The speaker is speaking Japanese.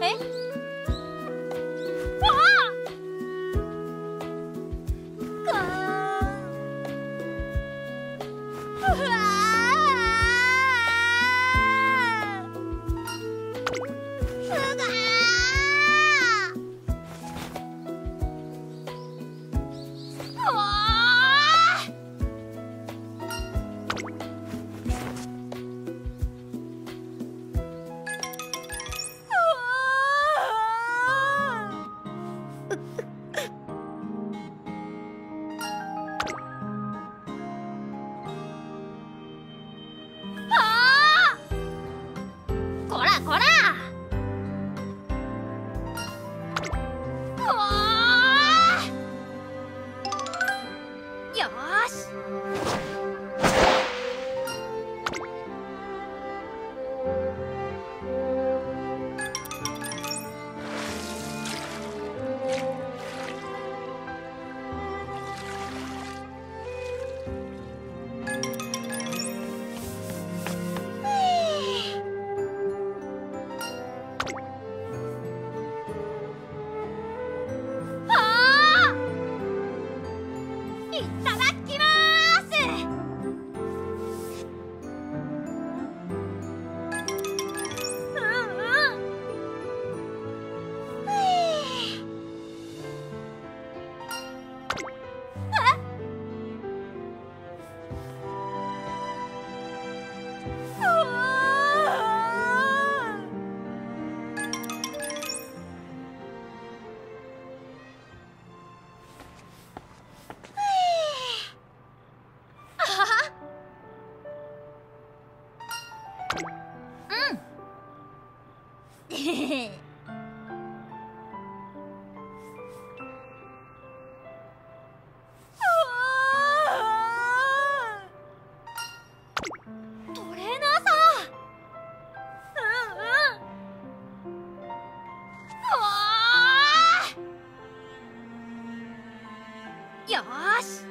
うよし。うん。よし